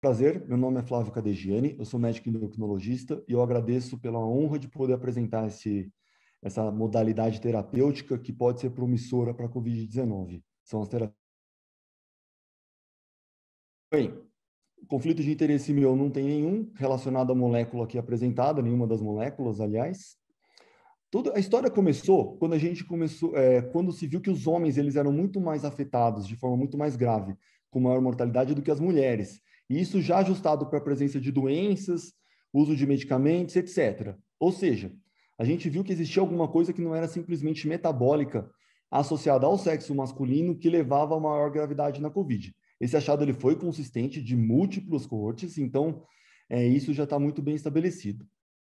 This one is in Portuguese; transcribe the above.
prazer, meu nome é Flávio Cadegiani, eu sou médico endocrinologista e eu agradeço pela honra de poder apresentar esse, essa modalidade terapêutica que pode ser promissora para a Covid-19. São as terapias. Bem, conflito de interesse meu não tem nenhum relacionado à molécula aqui apresentada, nenhuma das moléculas, aliás. Toda a história começou quando a gente começou, é, quando se viu que os homens eles eram muito mais afetados de forma muito mais grave, com maior mortalidade do que as mulheres. Isso já ajustado para a presença de doenças, uso de medicamentos, etc. Ou seja, a gente viu que existia alguma coisa que não era simplesmente metabólica associada ao sexo masculino que levava a maior gravidade na COVID. Esse achado ele foi consistente de múltiplos coortes, então é, isso já está muito bem estabelecido.